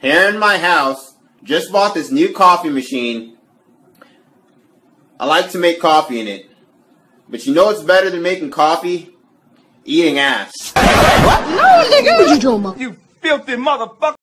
here in my house. Just bought this new coffee machine. I like to make coffee in it. But you know what's better than making coffee? Eating ass. What? No, nigga! You doing, You filthy motherfucker!